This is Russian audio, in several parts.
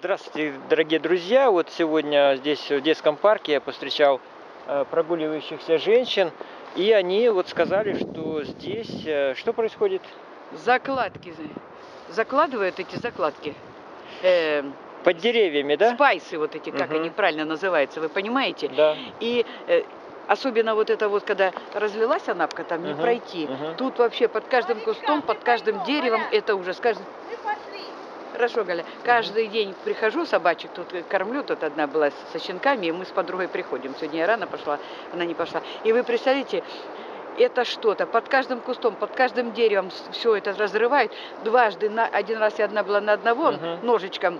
Здравствуйте, дорогие друзья! Вот сегодня здесь в детском парке я повстречал э, прогуливающихся женщин, и они вот сказали, что здесь э, что происходит? Закладки. Закладывают эти закладки. Э, Под деревьями, да? Спайсы вот эти, как Мгм. они правильно называются, вы понимаете? Да. И э, особенно вот это вот, когда разлилась анапка, там не Мгм, пройти. мгм. Тут вообще под каждым кустом, под каждым деревом, это ужас. Каждый... Хорошо, Галя. Каждый день прихожу, собачек тут кормлю, тут одна была со щенками, и мы с подругой приходим. Сегодня я рано пошла, она не пошла. И вы представляете, это что-то. Под каждым кустом, под каждым деревом все это разрывает. Дважды, на, один раз я одна была на одного, Мгм. ножичком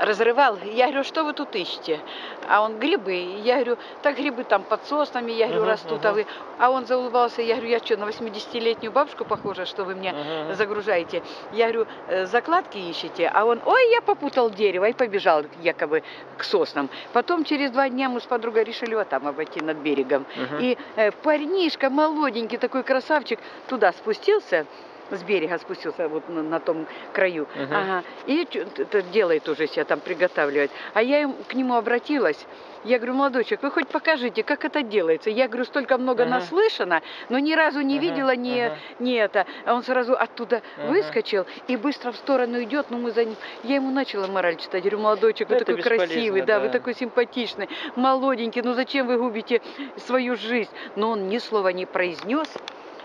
разрывал. Я говорю, что вы тут ищете? А он грибы. Я говорю, так грибы там под соснами, я говорю, растут, а вы... А он заулыбался, я говорю, я что, на 80-летнюю бабушку похожа, что вы Мгм. загружаете? Я говорю, «Э, закладки ищете? А он, ой, я попутал дерево и побежал якобы к соснам. Потом через два дня мы с подругой решили вот там обойти над берегом. И э, парнишка молоденький, такой красавчик, туда спустился, с берега спустился вот на, на том краю. Мгм. Ага. И т- делает уже себя там, приготавливает. А я им, к нему обратилась. Я говорю, молодой человек, вы хоть покажите, как это делается. Я говорю, столько много Мгм. наслышано, но ни разу не Мгм, видела ни, мгм. ни это. А он сразу оттуда Мгм. выскочил и быстро в сторону идет, но мы за ним. Я ему начала мораль читать. Говорю, молодой человек, вы Это такой красивый, да, вы да. такой симпатичный, молоденький, ну зачем вы губите свою жизнь? Но он ни слова не произнес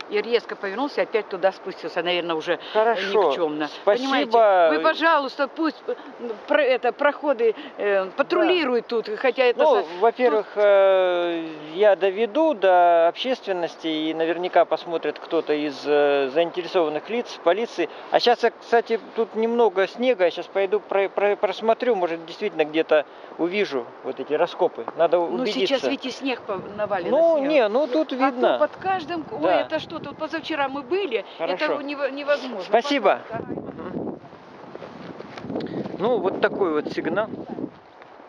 и резко повернулся и опять туда спустился, наверное, уже Хорошо. никчемно. Спасибо. Понимаете? Вы, пожалуйста, пусть э, про это проходы э, патрулируют тут, хотя это Ну, со- во-первых, э, я доведу до общественности и наверняка посмотрит кто-то из э, заинтересованных лиц, полиции. А сейчас, кстати, тут немного снега, я сейчас пойду про- про- просмотрю, может, действительно где-то увижу вот эти раскопы. Надо ну убедиться. сейчас ведь и снег навален. ну, снег. не, ну тут А видно. то под каждым, ой, Да. это что, тут позавчера мы были, Хорошо. это нево- невозможно. Спасибо. Мгм. Ну, вот такой вот сигнал.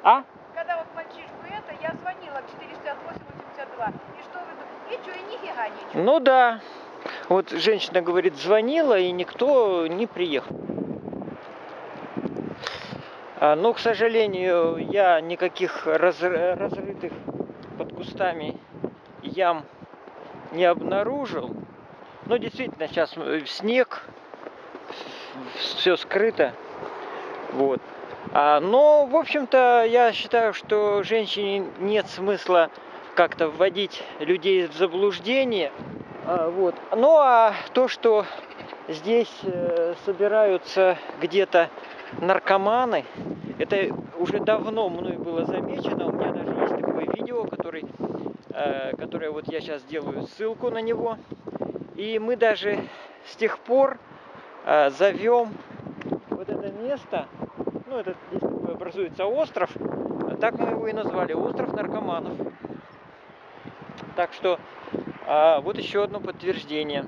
А? Когда вот мальчишку это, я звонила в 408-82, и что вы, и что, и нифига ничего. Ну да. Вот женщина говорит, звонила, и никто не приехал. А, но, к сожалению, я никаких раз- разрытых под кустами ям не обнаружил. Но действительно, сейчас э, снег, все скрыто. Вот. А, но, в общем-то, я считаю, что женщине нет смысла как-то вводить людей в заблуждение. А, вот. Ну а то, что здесь э, собираются где-то наркоманы, это уже давно мной было замечено. У меня даже есть такое видео, который, которое вот я сейчас делаю ссылку на него. И мы даже с тех пор э, зовем вот это место, ну это здесь образуется остров, а так мы его и назвали, остров наркоманов. Так что а, вот еще одно подтверждение.